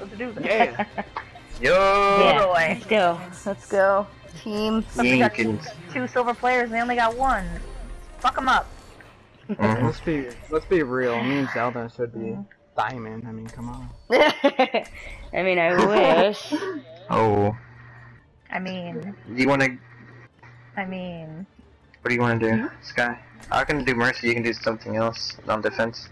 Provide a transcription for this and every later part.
Let's do this. Yeah. Yo! Yeah. Yeah, boy. let's go. Let's go. Team. We got two, two silver players and they only got one. Fuck them up. Mhm. Let's be let's be real. Me and Zelda should be diamond. I mean, come on. I mean, I wish. Oh. I mean, Do you wanna I mean, what do you wanna do, Sky? I can do mercy, you can do something else on defense.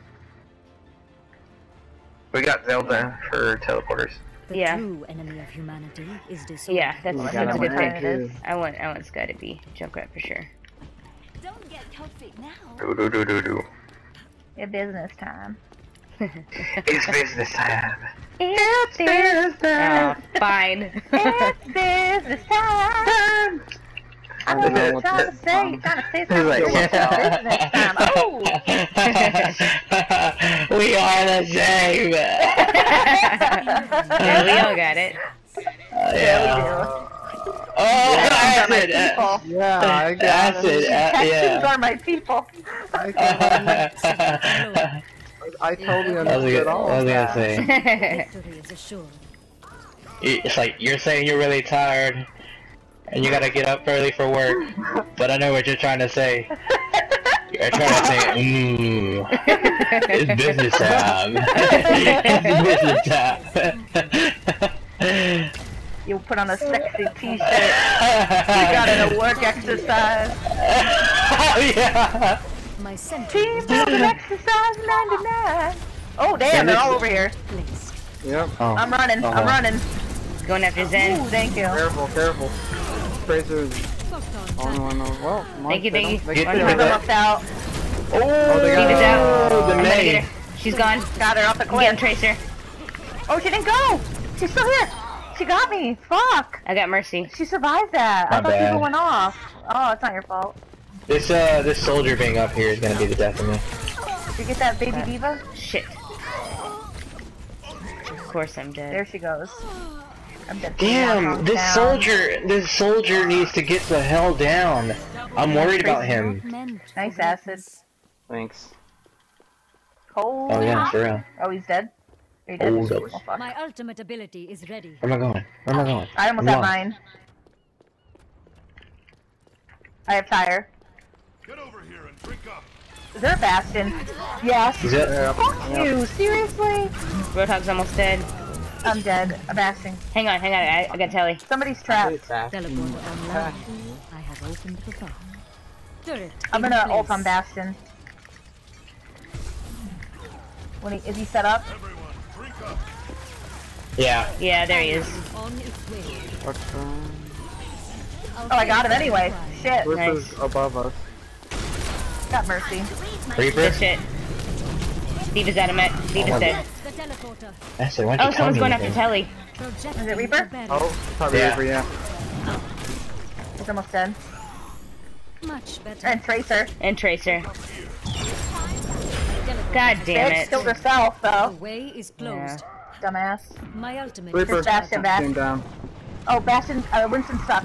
We got Zelda for teleporters. The Yeah. true enemy of humanity is disorder. Yeah, that's, We that's a a good Alright. pick. I want, I want Sky to be Junkrat for sure. Don't get comfy now. Do do do do do. it's business time. It's business time. It's business Oh, fine. It's business time. I I don't know know what you're trying to say. You're trying to say something. like- It's business time. Oh! we are the same. yeah, we all got it. yeah. Oh, Tattoos are my acid. uh. Yeah, I got Acid. it. uh, Tattoos yeah. are my people. I, can, I totally I understood gonna, all I of was gonna that. say. Victory is assured. It's like you're saying you're really tired and you gotta get up early for work, but I know what you're trying to say. You're trying to say, mmm, it's business time. it's business time. You put on a sexy t-shirt. You got in a work exercise. yeah. My Team is building exercise 99. Oh damn, they're all over here. Yep. Oh. I'm running. I'm Uh-huh. running. Going after Ooh, Zen. thank you. Careful, careful. Tracer's Fucked on only time. one. Of, well, Thank you, they thank you. Get can to do We're the- that. out. Oh, they got Steve out. Oh, I'm the gonna maid. She's gone. Got her off the I'm getting. Tracer. Oh, she didn't go. She's still here. She got me. Fuck. I got Mercy. She survived that. I My thought bad. people went off. Oh, it's not your fault. This uh, this soldier being up here is gonna be the death of me. Did you get that baby D.Va? Shit. Of course I'm dead. There she goes. I'm dead. Damn, this Down. soldier, this soldier needs to get the hell down. I'm worried about him. Nice acid. Thanks. Cold. Oh yeah, for real. Oh, he's dead. Are you dead? Hold up. Oh, fuck. My ultimate ability is ready. Where am I going? Where am I going? I almost I'm have mine. I have tire. Get over here and drink up. Is there a bastion? Yes. Is it? Fuck you. Seriously? Roadhog's almost dead. I'm dead. A bastion. Hang on, hang on. I, I got Telly. Somebody's trapped. I have opened the door. Turret I'm in gonna place. ult on bastion. When he, is he set up? Everyone. Yeah. Yeah, there he is. On its way. What's Oh, I got him anyway. Shit. This Nice. is above us. Got mercy. Reaper? Good shit. Steve is at him. at- Steve is dead. The teleporter. That's it. Why don't Oh, you someone's me going after? Telly. Is it Reaper? Oh, probably Yeah. Reaper, yeah. He's almost dead. Much better. And Tracer. And Tracer. God damn Bitch it. killed herself The though. way is closed. Dumbass. My ultimate Reaper. is Bastion back. Down. Oh, Bastion. Uh, Winston stuck.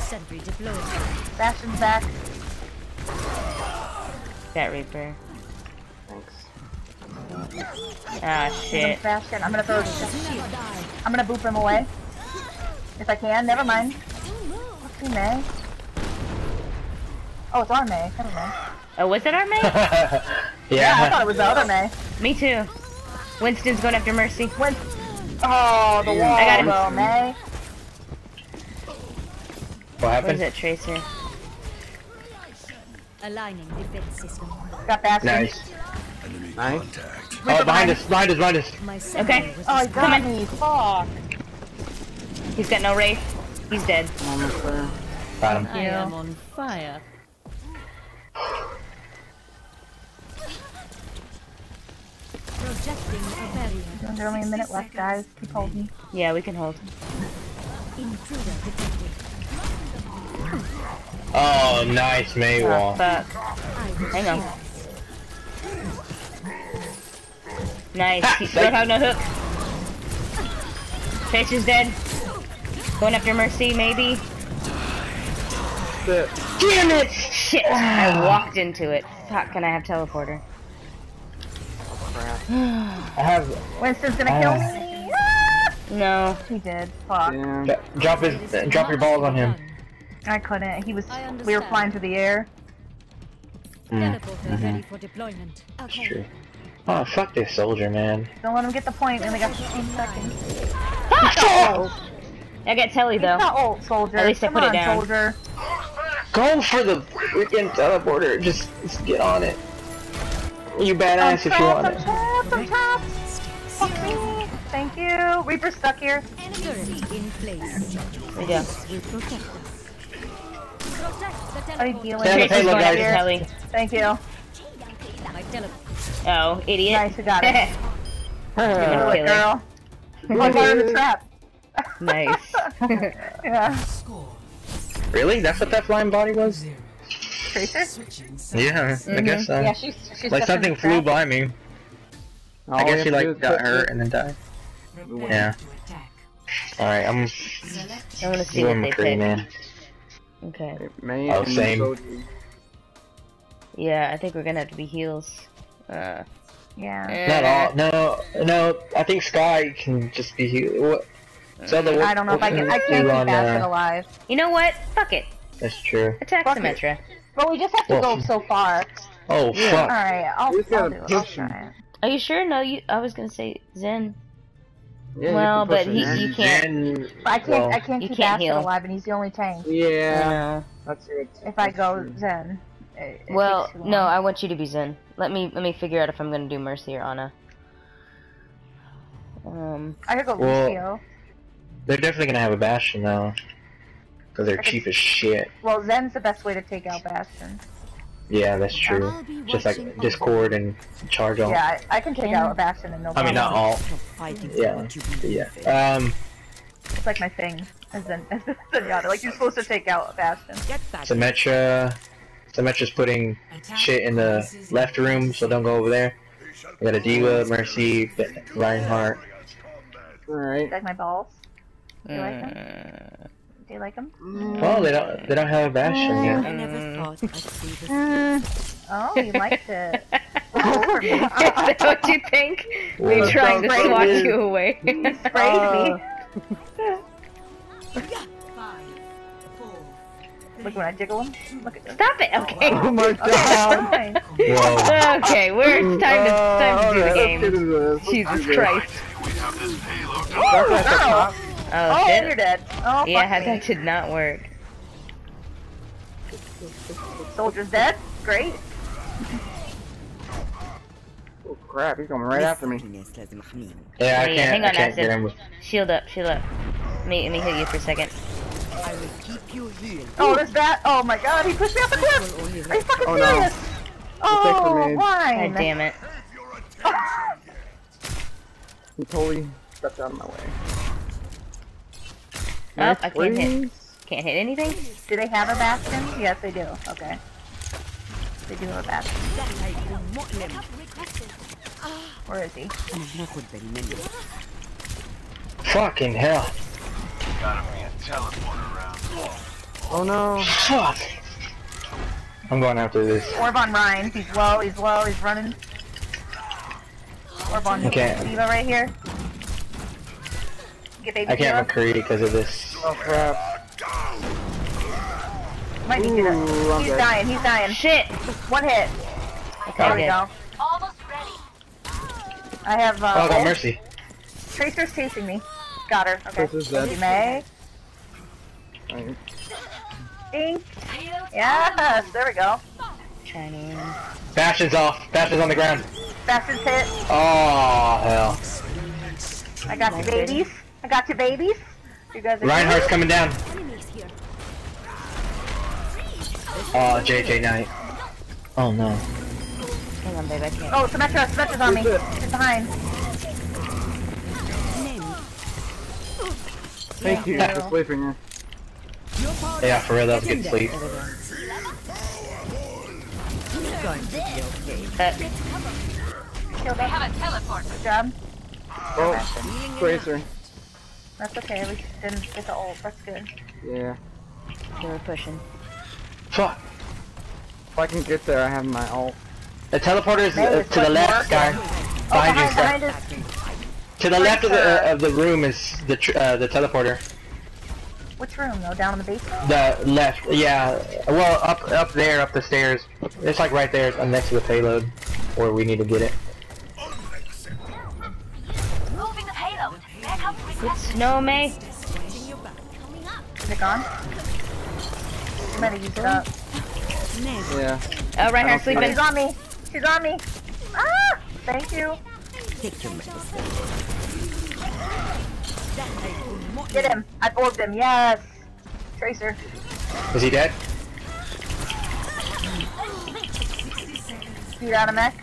Sentry deployed. Bastion's back. That Reaper. Thanks. Ah, He's shit. Bastion. I'm gonna throw. I'm gonna boop him away. If I can. Never mind. Let's see Mei. Oh, it's our Mei. Never mind. Oh, was it our mate? Yeah, I thought it was the other Mei. Me too. Winston's going after Mercy. When? Oh, the wall. I got him. though, Mei. What Where's happened? that Tracer? Aligning defense system. Got Bastion. Nice. Nice. Oh, behind us, behind us, behind us. My sentry Okay. was Oh, he destroyed. got me. Fuck. He's got no wraith. He's dead. Almost there. Got him. I am on fire. Projecting a barrier. There's only a minute left, guys. Keep holding. Yeah, we can hold. Intruder detected. Oh, nice Mei Oh, fuck. Hang on. Nice. Ha! He- have no hook. Tracer's dead. Going after Mercy, maybe. Shit. Damn it! Shit! I walked into it. Fuck, can I have teleporter? Crap. I have. Winston's gonna Uh, kill me. No. He did. Fuck. Yeah. Drop his, uh, drop your balls on him. I couldn't. He was. We were flying through the air. Mm, Teleporter ready for deployment. that's true. Oh, fuck this soldier, man. Don't let him get the point. We only got 15 seconds. I got telly He's though. not old, soldier. At least I Come put it on, down. soldier. Go for the freaking teleporter. Just, just get on it. You I'm badass if you want I'm it. trapped, I'm trapped. Fuck me. Thank you. Reaper's stuck here. Turret in place. There you go. Will protect us. Protect the Are you teleporter. dealing Stand with up, hey, Tracer's going after telly. Thank you. My teleport. Oh, idiot. Nice, we got it. Do Kill it, it. girl. I'm part of the trap. nice. Yeah. Really? That's what that flying body was? Tracer? Yeah, I mm-hmm. guess so. Yeah, she's, she's like something flew by me. All I guess she like got hurt and then died. Yeah. Alright, I'm... I want to see what going they McCree, pick. man. Okay. Oh, same. Yeah, I think we're gonna have to be heals. Uh, Yeah. eh. Not all. No, no. I think Sky can just be. he- What? So the I don't know if I can. I can't keep on, Basket uh, alive. You know what? Fuck it. That's true. Attack Fuck it. Symmetra. But we just have to Well, go so far. Oh fuck. Alright, I'll, You I'll gotta do it. I'll push him. try it. Are you sure? No, you. I was gonna say Zen. Yeah, you Well, can but him he- you can't- Then- But I can't. well, I can't you keep can't Basket heal. alive, and he's the only tank. Yeah, Uh, that's it. If I go Zen. It, it well, no. I want you to be Zen. Let me let me figure out if I'm gonna do Mercy or Ana. Um, I could go Well- Lucio. They're definitely gonna have a Bastion though. Cause they're cheap as shit. Well, Zen's the best way to take out Bastion. Yeah, that's true. Just like Discord and charge all. Yeah, I, I can take out a Bastion and no I mean, not all. Yeah. Yeah. Um, It's like my thing. As Zen, as Zenyatta. Like, you're supposed to take out a Bastion. Symmetra. Symmetra's putting shit in the left room, so don't go over there. We got a D.Va, Mercy, Reinhardt. Alright. Like my balls. Do you like them? mm, Do you like them? Well, they don't. They don't have a Bastion yet. I never thought I'd see this. Oh, you liked it. All over me. Is that what you think? We're trying to sounds swat you away. Sprayed me. Look when I jiggle him. Look at this. Stop it. Okay. Oh my Okay, god. fine. Whoa. okay, we're it's time to uh, time to do the Alright, let's get game. into. Let's Jesus do. Christ. Oh, That's at the girl. top. Oh Oh, shit. you're dead. Oh, fuck Yeah, me. that did not work. Soldier's dead. Great. Oh crap, he's coming right after me. Yeah, I Yeah, can't. hang I can't Acid. get him with. Shield up, shield up. Let me, let me hit you for a second. Oh, there's that. Oh my god, he pushed me off the cliff. Are you fucking Oh, serious? Mistake Oh, for me. why? God damn it. He totally stepped out of my way. Oh, I can't hit. Can't hit anything? Do they have a bastion? Yes, they do. Okay. They do have a bastion. Where is he? Fucking hell. Oh no. Fuck. I'm going after this. Orban Ryan. He's low. He's low. He's running. Orban Okay. D.Va right here. Get baby I can't D.Va. McCree because of this. Oh crap. Might be good. Ooh, I'm He's dead. dying. He's dying. Shit! One hit. Okay, There we good. go. I have. Uh, Oh, I got ult. Mercy. Tracer's chasing me. Got her. Okay. Tracer's dead. You may. Alright. Ding. Yes. There we go. Chinese. Bastion's off. Bastion's on the ground. Bastion's hit. Oh, hell. I got your babies. I got your babies. You guys are Reinhardt's coming down. Oh, JJ Knight. Oh, no. Hang on, babe, I can't. Oh, Symmetra. Symmetra's on me. Who's it? She's behind. Thank you for sleeping here. Yeah, for real, that was a good sleep. There we go. Uh, Killed her. Good job. Oh, Tracer. That's okay. we least didn't get the ult. That's good. Yeah. they were pushing. Fuck. If I can get there, I have my ult. The teleporter's uh, Hey, it's to the fucking left, guy. working. Oh, Behind you, behind, behind us. To the left of the uh, of the room is the tr uh, the teleporter. Which room though? Down in the basement? The left, yeah. Well, up up there, up the stairs. It's like right there, next to the payload, where we need to get it. Moving the payload. Backup requested. Snow May. Is it gone? You might have used it up. Yeah. Oh, right here don't see Oh, sleeping. she's on me. She's on me. Ah! Thank you. Take your medicine. Get him. I orbed him. Yes. Tracer. Is he dead? Speed out of mech.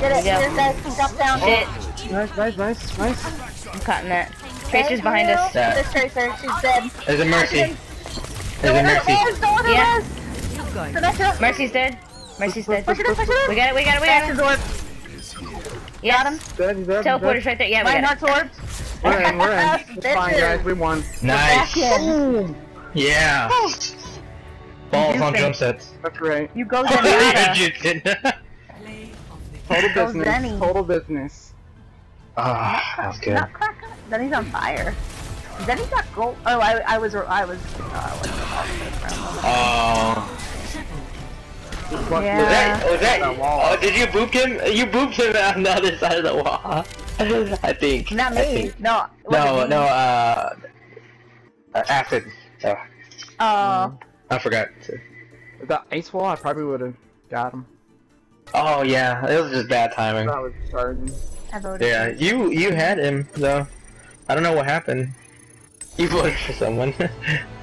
Get it. There we Here, guys. Jump down. Shit, Nice, nice, nice, nice. I'm cutting that. Thank Tracer's behind us. Yeah. This Tracer. She's dead. There's a mercy. Action. There's a mercy. let her miss. Don't let her Yeah. miss. Going. Rebecca. Mercy's dead. Mercy's dead. Push it in. Push it We got it. We got it. We got it. Absorb. Yes. Got him. Dead, dead, Teleporter's dead. right there. Yeah, we Mine got it. heart's orbed. We're in, we're in. It's fine, guys. We won. Nice. Back in. Yeah. Balls on think- drum sets. That's right. You go Zenyatta. Zenyatta. Total Go business. Zenny. Total business. Ah, that was good. Nutcracker? Then he's on fire. Then he got gold. Oh, I, I was, I was, uh, what's it? Oh. Was Yeah. that, was that, That oh, did you boop him? You booped him on the other side of the wall. I think. Not I me. think. No. No, no, uh, uh, acid. Oh, Oh, I forgot. to- With that ice wall, I probably would have got him. Oh yeah, it was just bad timing. That was starting. I voted. Yeah, you you had him though. I don't know what happened. You voted for someone.